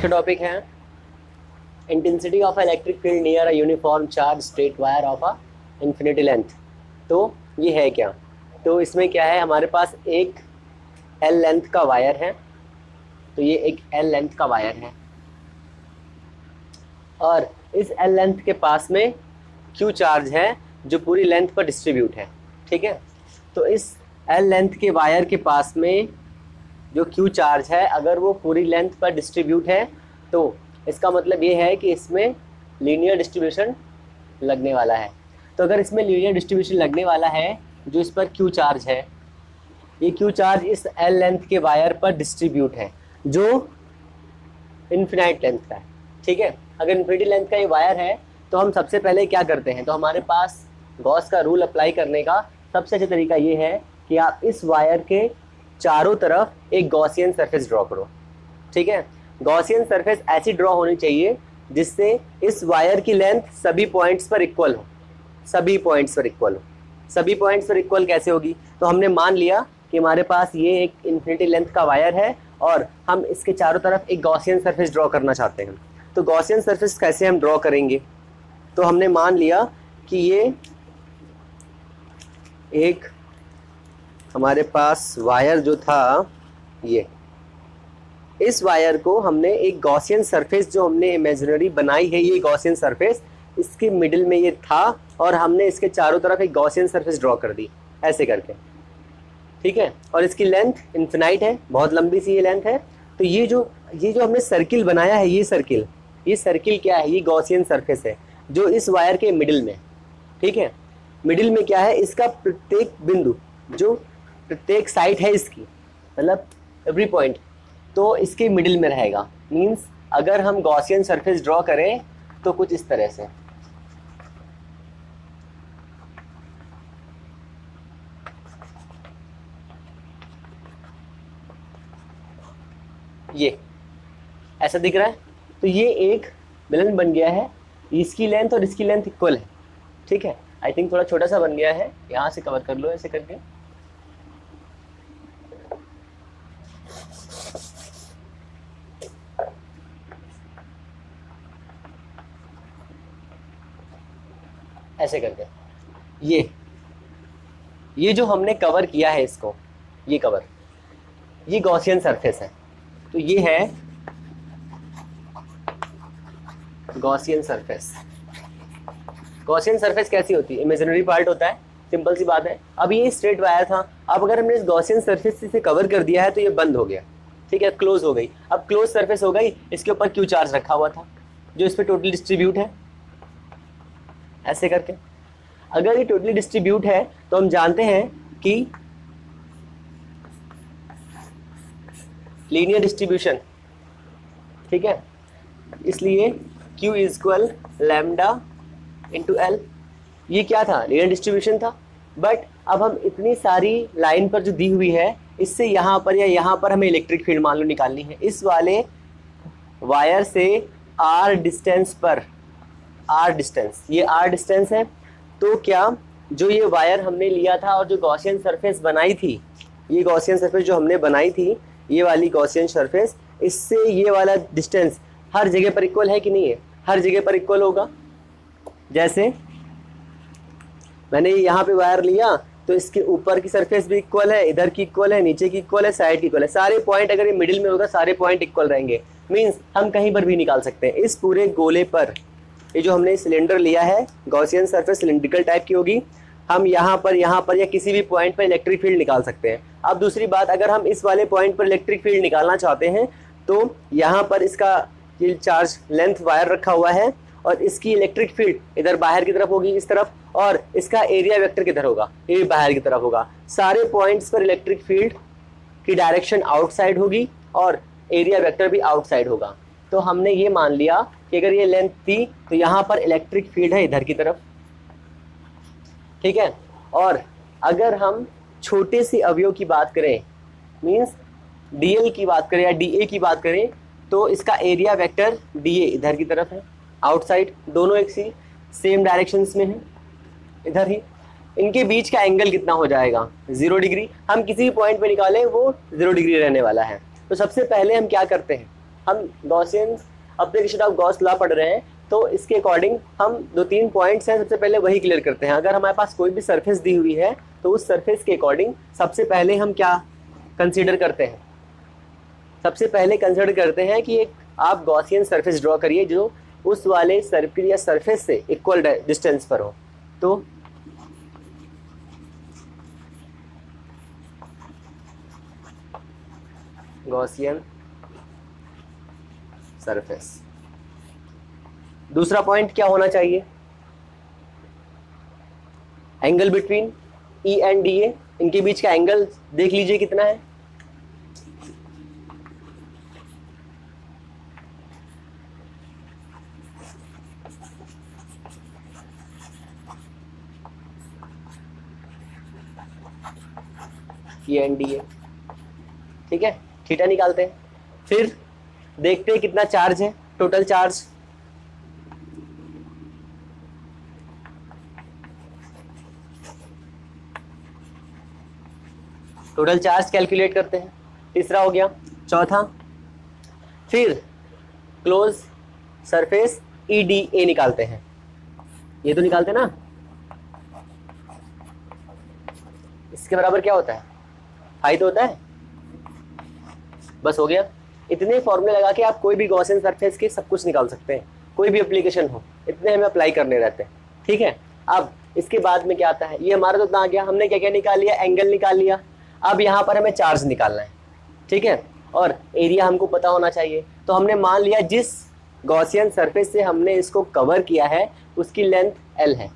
का टॉपिक है intensity of electric field near a uniform charge straight wire of a infinity length तो ये है क्या? तो इसमें क्या है? हमारे पास एक एल लेंथ का वायर है। तो ये एक एल लेंथ का वायर है। और इस एल लेंथ के पास में क्यू चार्ज है, जो पूरी लेंथ पर डिस्ट्रीब्यूट है। ठीक है? तो इस एल लेंथ के वायर के पास में जो क्यू चार्ज है, अगर वो पूरी लेंथ पर डिस्ट्रीब्यूट है तो इसका मतलब ये है कि इसमें लीनियर डिस्ट्रीब्यूशन लगने वाला है। तो अगर इसमें लीनियर डिस्ट्रीब्यूशन लगने वाला है, जो इस पर क्यू चार्ज है, ये क्यू चार्ज इस एल लेंथ के वायर पर डिस्ट्रीब्यूट है, जो इन्फिनाइट लेंथ का है, ठीक है? अगर इन्फिनिटी लेंथ का ये वायर है तो हम सबसे पहले क्या करते हैं? तो हमारे पास गॉस का रूल अप्लाई करने का सबसे अच्छा तरीका ये है कि आप इस वायर के चारों तरफ़ एक गॉसियन सरफेस ड्रॉ करो, ठीक है? गॉसियन सरफेस ऐसी ड्रॉ होनी चाहिए, जिससे इस वायर की लेंथ सभी पॉइंट्स पर इक्वल हो। सभी पॉइंट्स पर इक्वल हो। सभी पॉइंट्स पर इक्वल कैसे होगी? तो हमने मान लिया कि हमारे पास ये एक इन्फिनिटी लेंथ का वायर है, और हम इसके चारों तरफ़ एक गॉसियन सरफेस ड्रॉ करना चाहते हैं। तो गॉसियन सरफेस कैसे हम ड्रॉ करेंगे? तो हमने मान लिया कि ये एक हमारे पास वायर जो था, ये। इस वायर को हमने एक गॉसियन सरफेस जो हमने इमेजिनरी बनाई है, ये गॉसियन सरफेस इसके मिडिल में ये था और हमने इसके चारों तरफ़ एक गॉसियन सरफेस ड्रॉ कर दी, ऐसे करके। ठीक है? और इसकी लेंथ इन्फिनाइट है, बहुत लंबी सी ये लेंथ है। तो ये जो ये जो हमने सर्किल बनाया है, ये सर्किल ये सर्किल क्या है? ये गॉसियन सरफेस है, जो इस वायर के मिडिल में। ठीक है? मिडिल में क्या है? इसका प्रत्येक बिंदु, जो प्रत्येक साइड है इसकी मतलब एवरी पॉइंट तो इसके मिडिल में रहेगा। मीन्स अगर हम गॉसियन सरफेस ड्रॉ करें तो कुछ इस तरह से। ये। ऐसा दिख रहा है? तो ये एक मिलन बन गया है। इसकी लेंथ और इसकी लेंथ इक्वल है। ठीक है? आई थिंक थोड़ा छोटा सा बन गया है। यहाँ से कवर कर लो ऐसे करके। ऐसे करके। ये। ये जो हमने कवर किया है इसको, ये कवर ये गॉसियन सरफेस है। तो ये है गॉसियन सरफेस गॉसियन सरफेस कैसी होती है? इमेजिनरी पार्ट होता है। सिंपल सी बात है। अब ये स्ट्रेट वायर था। अब अगर हमने इस गॉसियन सरफेस से कवर कर दिया है तो ये बंद हो गया। ठीक है? क्लोज हो गई। अब क्लोज सरफेस हो गई। इसके ऊपर क्यू चार्ज रखा हुआ था, जो इस पर टोटली डिस्ट्रीब्यूट है। ऐसे करके। अगर ये टोटली डिस्ट्रीब्यूट है तो हम जानते हैं कि लीनियर डिस्ट्रीब्यूशन ठीक है? इसलिए Q is equal lambda into L ये क्या था? लीनियर डिस्ट्रीब्यूशन था। बट अब हम इतनी सारी लाइन पर जो दी हुई है, इससे यहाँ पर या यहाँ पर हमें इलेक्ट्रिक फ़ील्ड मान लो निकालनी है। इस वाले वायर से आर डिस्टेंस पर आर डिस्टेंस। ये आर डिस्टेंस है। तो क्या जो ये वायर हमने लिया था और जो गॉसियन सरफेस बनाई थी, ये गॉसियन सरफेस जो हमने बनाई थी, ये वाली गॉसियन सरफेस, इससे ये वाला डिस्टेंस हर जगह पर इक्वल है कि नहीं है? हर जगह पर इक्वल होगा। जैसे मैंने यहाँ पे वायर लिया तो इसके ऊपर की सरफेस भी इक्वल है, इधर की इक्वल है, नीचे की इक्वल है, साइड की इक्वल है। सारे पॉइंट अगर ये मिडिल में होगा, सारे पॉइंट इक्वल रहेंगे। मीन्स हम कहीं पर भी निकाल सकते हैं। इस पूरे गोले पर ये जो हमने सिलेंडर लिया है गॉसियन सरफेस सिलेंड्रिकल टाइप की होगी, हम यहाँ पर यहाँ पर या किसी भी पॉइंट पर इलेक्ट्रिक फ़ील्ड निकाल सकते हैं। अब दूसरी बात, अगर हम इस वाले पॉइंट पर इलेक्ट्रिक फ़ील्ड निकालना चाहते हैं तो यहाँ पर इसका ये चार्ज लेंथ वायर रखा हुआ है और इसकी इलेक्ट्रिक फ़ील्ड इधर बाहर की तरफ़ होगी इस तरफ़ और इसका एरिया वेक्टर किधर होगा? ये भी बाहर की तरफ़ होगा। सारे पॉइंट्स पर इलेक्ट्रिक फ़ील्ड की डायरेक्शन आउटसाइड होगी और एरिया वेक्टर भी आउटसाइड होगा। तो हमने ये मान लिया कि अगर ये लेंथ थी तो यहाँ पर इलेक्ट्रिक फ़ील्ड है इधर की तरफ़। ठीक है? और अगर हम छोटे से अवयव की बात करें मीन्स डीएल की बात करें या डीए की बात करें तो इसका एरिया वेक्टर डीए इधर की तरफ़ है। आउटसाइड दोनों एक सी सेम डायरेक्शंस में है, इधर ही। इनके बीच का एंगल कितना हो जाएगा? ज़ीरो डिग्री हम किसी भी पॉइंट पे निकालें, वो ज़ीरो डिग्री रहने वाला है। तो सबसे पहले हम क्या करते हैं? हम Gaussian application of Gauss law पढ़ रहे हैं तो इसके अकॉर्डिंग हम दो तीन पॉइंट्स हैं, सबसे पहले वही क्लियर करते हैं। अगर हमारे पास कोई भी सरफेस दी हुई है तो उस सरफेस के अकॉर्डिंग सबसे पहले हम क्या कंसिडर करते हैं? सबसे पहले कंसिडर करते हैं कि एक आप गॉसियन सरफेस ड्रॉ करिए जो उस वाले सर्किल या सरफेस से इक्वल डिस्टेंस पर हो। तो गॉसियन सरफेस। दूसरा पॉइंट क्या होना चाहिए? Angle between E and D A इनके बीच का एंगल देख लीजिए कितना है। ई एन डी ए ठीक है? थीटा निकालते हैं। फिर देखते हैं कितना चार्ज है total charge total charge calculate करते हैं। तीसरा हो गया। चौथा। फिर close surface E D A निकालते हैं। ये तो निकालते ना? इसके बराबर क्या होता है? हाई तो होता है? बस हो गया। इतने फॉर्मूले लगा के आप कोई भी गॉसियन सरफेस के सब कुछ निकाल सकते हैं। कोई भी एप्लीकेशन हो, इतने हमें अप्लाई करने रहते हैं। ठीक है? अब, इसके बाद में क्या आता है? ये हमारा तो इतना आ गया? हमने क्या क्या निकाल लिया? एंगल निकाल लिया। अब यहाँ पर हमें चार्ज निकालना है। ठीक है? और एरिया हमको पता होना चाहिए। तो हमने मान लिया जिस गॉसियन सरफेस से हमने इसको कवर किया है, उसकी लेंथ एल है।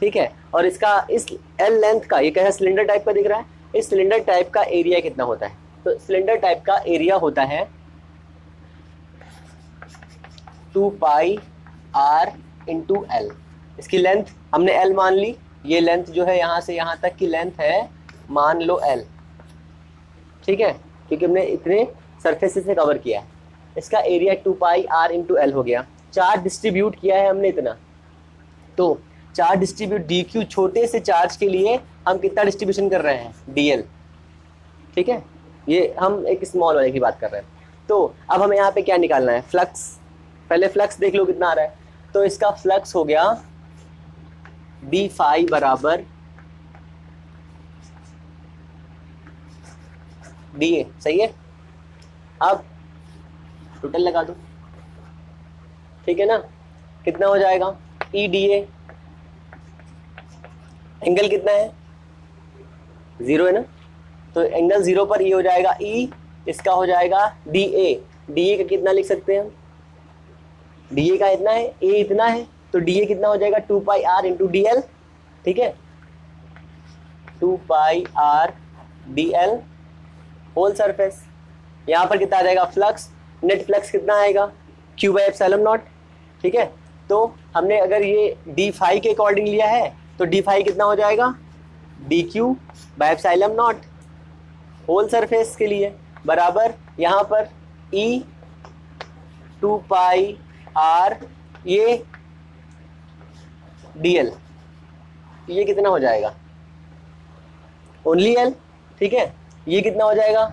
ठीक है? और इसका, इस एल लेंथ का, ये क्या सिलेंडर टाइप का दिख रहा है? इस सिलेंडर टाइप का एरिया कितना होता है? तो सिलेंडर टाइप का एरिया होता है two pi R into L. इसकी लेंथ, हमने एल मान ली। ये लेंथ जो है यहाँ से यहाँ तक की लेंथ है, मान लो एल। ठीक है? क्योंकि हमने इतने सरफेस से कवर किया है। इसका area two pi R into L हो गया। चार्ज डिस्ट्रीब्यूट किया है हमने इतना। तो चार्ज डिस्ट्रीब्यूट डी क्यू छोटे से चार्ज के लिए हम कितना डिस्ट्रीब्यूशन कर रहे हैं? डी एल ठीक है? ये हम एक स्मॉल वाले की बात कर रहे हैं। तो अब हमें यहाँ पे क्या निकालना है? फ्लक्स पहले फ्लक्स देख लो कितना आ रहा है। तो इसका फ्लक्स हो गया डी फाइव बराबर डी ए सही है? अब टोटल लगा दो। ठीक है ना? कितना हो जाएगा? ई डी एंगल कितना है? ज़ीरो है ना? तो एंगल ज़ीरो पर ये हो जाएगा ई e, इसका हो जाएगा डी ए डी ए का कितना लिख सकते हैं हम? डी ए का इतना है ए इतना है तो डी ए कितना हो जाएगा? Two pi R into D L ठीक है? Two pi R D L whole surface यहाँ पर कितना आ जाएगा? फ्लक्स नेट फ्लक्स कितना आएगा? Q by epsilon naught ठीक है? तो हमने अगर ये डी फाइव के अकॉर्डिंग लिया है तो डी फाइव कितना हो जाएगा? D Q by epsilon naught whole surface के लिए, बराबर यहाँ पर ई टू पाई आर ये डी एल ये कितना हो जाएगा? ओनली एल ठीक है? ये कितना हो जाएगा?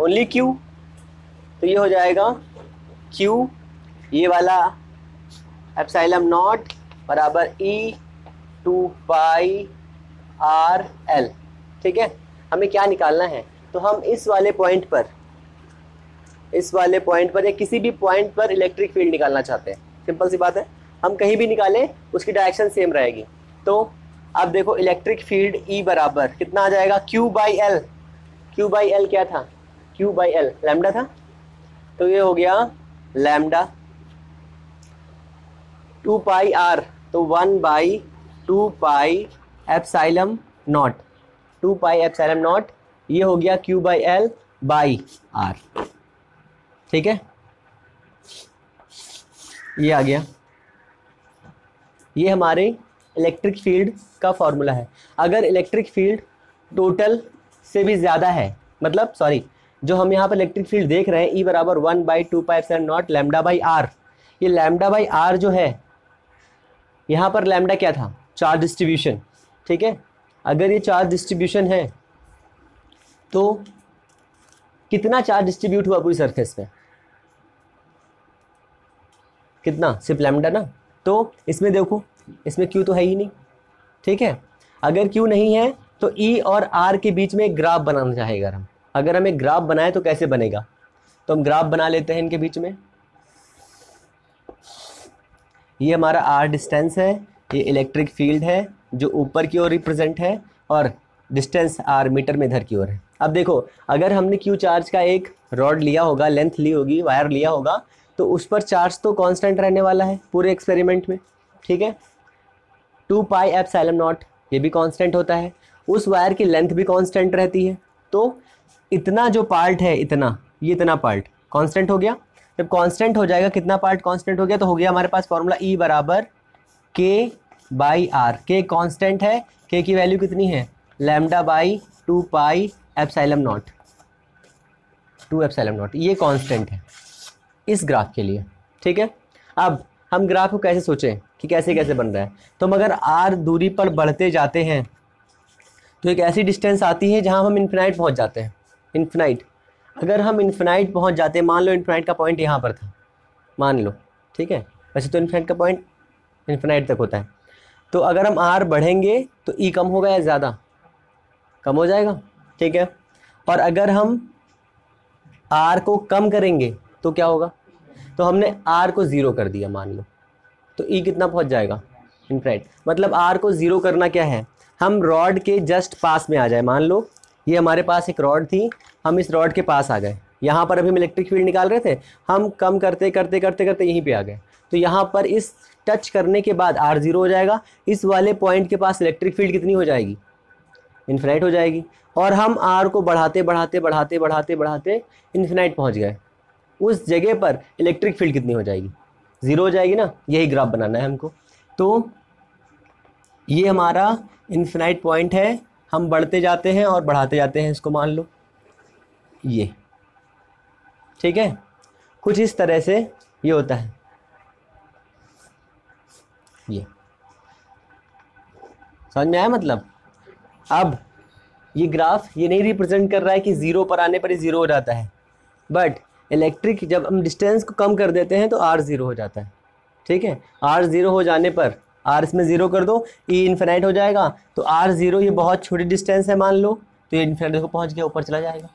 ओनली क्यू तो ये हो जाएगा क्यू ये वाला एप्साइलम नॉट बराबर E two pi R L ठीक है? हमें क्या निकालना है? तो हम इस वाले पॉइंट पर इस वाले पॉइंट पर या किसी भी पॉइंट पर इलेक्ट्रिक फ़ील्ड निकालना चाहते हैं। सिंपल सी बात है। हम कहीं भी निकालें, उसकी डायरेक्शन सेम रहेगी। तो अब देखो इलेक्ट्रिक फ़ील्ड ई बराबर कितना आ जाएगा? Q by L Q by L क्या था? क्यू बाई एल लैमडा था? तो ये हो गया लैमडा टू पाई आर तो one by two pi epsilon naught two pi epsilon naught ये हो गया Q by L by R ठीक है? ये आ गया। ये हमारे इलेक्ट्रिक फ़ील्ड का फॉर्मूला है। अगर इलेक्ट्रिक फ़ील्ड टोटल से भी ज़्यादा है मतलब सॉरी जो हम यहाँ पर इलेक्ट्रिक फ़ील्ड देख रहे हैं ई e बराबर one by two pi epsilon naught lambda by R ये लैमडा बाई आर जो है, यहाँ पर लैमडा क्या था? चार्ज डिस्ट्रीब्यूशन ठीक है? अगर ये चार्ज डिस्ट्रीब्यूशन है तो कितना चार्ज डिस्ट्रीब्यूट हुआ पूरी सरफेस पे? कितना? सिर्फ़ लैम्डा ना? तो इसमें देखो, इसमें क्यू तो है ही नहीं, ठीक है? अगर क्यू नहीं है तो ई e और आर के बीच में ग्राफ बनाना चाहेगा हम। अगर हम ग्राफ बनाए तो कैसे बनेगा? तो हम ग्राफ बना लेते हैं इनके बीच में। ये हमारा आर डिस्टेंस है, ये इलेक्ट्रिक फ़ील्ड है, जो ऊपर की ओर रिप्रेजेंट है, और डिस्टेंस आर मीटर में इधर की ओर है। अब देखो, अगर हमने क्यू चार्ज का एक रॉड लिया होगा लेंथ ली होगी वायर लिया होगा तो उस पर चार्ज तो कांस्टेंट रहने वाला है पूरे एक्सपेरिमेंट में, ठीक है? Two pi epsilon naught, ये भी कांस्टेंट होता है। उस वायर की लेंथ भी कांस्टेंट रहती है। तो इतना जो पार्ट है, इतना, ये इतना पार्ट कांस्टेंट हो गया। जब कांस्टेंट हो जाएगा, कितना पार्ट कांस्टेंट हो गया? तो हो गया हमारे पास फॉर्मूला ई e बराबर के बाई आर के कांस्टेंट है के की वैल्यू कितनी है? Lambda by two pi epsilon naught two epsilon naught ये कांस्टेंट है। इस ग्राफ के लिए, ठीक है? अब हम ग्राफ को कैसे सोचें कि कैसे कैसे बन रहा है? तो हम अगर आर दूरी पर बढ़ते जाते हैं तो एक ऐसी डिस्टेंस आती है जहाँ हम इन्फिनाइट पहुँच जाते हैं। इन्फिनाइट अगर हम इन्फिनाइट पहुँच जाते हैं, मान लो इन्फिनाइट का पॉइंट यहाँ पर था, मान लो, ठीक है? वैसे तो इन्फिनाइट का पॉइंट इन्फिनाइट तक होता है। तो अगर हम आर बढ़ेंगे तो ई e कम होगा या ज़्यादा? कम हो जाएगा, ठीक है? और अगर हम आर को कम करेंगे तो क्या होगा? तो हमने आर को ज़ीरो कर दिया, मान लो। तो ई e कितना पहुँच जाएगा? इनफ्राइट मतलब आर को ज़ीरो करना क्या है? हम रॉड के जस्ट पास में आ जाए। मान लो, ये हमारे पास एक रॉड थी, हम इस रॉड के पास आ गए। यहाँ पर अभी हम इलेक्ट्रिक फ़ील्ड निकाल रहे थे, हम कम करते करते करते करते यहीं पे आ गए। तो यहाँ पर इस टच करने के बाद आर ज़ीरो हो जाएगा। इस वाले पॉइंट के पास इलेक्ट्रिक फ़ील्ड कितनी हो जाएगी? इन्फिनाइट हो जाएगी। और हम आर को बढ़ाते बढ़ाते बढ़ाते बढ़ाते बढ़ाते इन्फिनाइट पहुँच गए। उस जगह पर इलेक्ट्रिक फ़ील्ड कितनी हो जाएगी? ज़ीरो हो जाएगी ना? यही ग्राफ बनाना है हमको। तो ये हमारा इन्फिनाइट पॉइंट है। हम बढ़ते जाते हैं और बढ़ाते जाते हैं इसको मान लो। ये। ठीक है? कुछ इस तरह से ये होता है। ये। समझ में आया मतलब? अब ये ग्राफ ये नहीं रिप्रेजेंट कर रहा है कि ज़ीरो पर आने पर ही ज़ीरो हो जाता है। बट इलेक्ट्रिक जब हम डिस्टेंस को कम कर देते हैं तो आर ज़ीरो हो जाता है। ठीक है? आर ज़ीरो हो जाने पर, आर इसमें ज़ीरो कर दो, ई इन्फेनाइट हो जाएगा। तो आर ज़ीरो ये बहुत छोटी डिस्टेंस है मान लो तो ये इन्फिनाइट को पहुँच गया, ऊपर चला जाएगा।